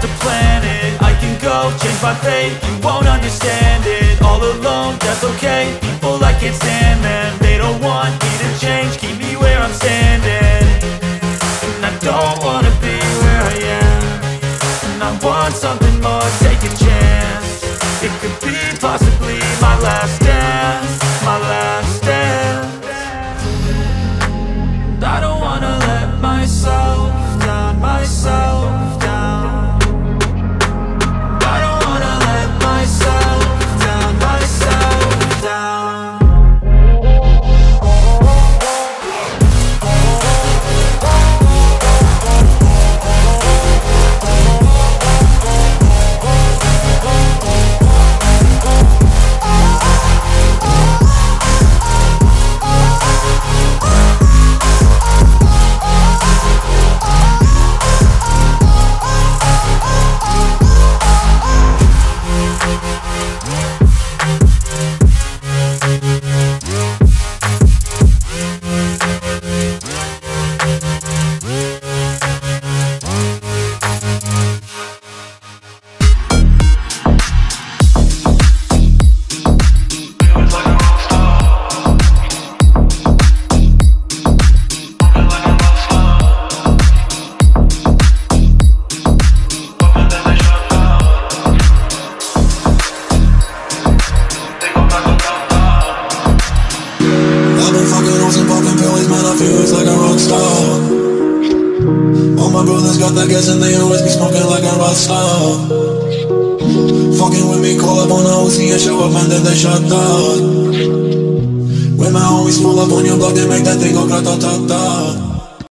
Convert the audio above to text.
have to I can go, change my fate, you won't understand it. All alone, that's okay, people I can't stand them They don't want me to change, keep me where I'm standing. And I don't wanna be where I am. And I want something more, take a chance. It could be possibly my last pills, man, I feel like a rock star. All my brothers got that gas and they always be smoking like a rock star. Fucking with me, call up on OC and show up and then they shut down. When my homies pull up on your block, they make that thing go grata-ta-ta